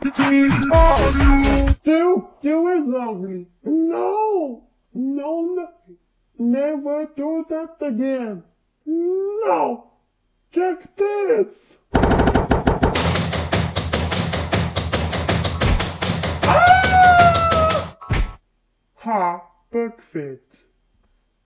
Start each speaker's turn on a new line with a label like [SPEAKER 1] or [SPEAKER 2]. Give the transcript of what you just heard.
[SPEAKER 1] Do, do it, lovely. No, no, never do that again. No, check this. Ah! Ha, perfect.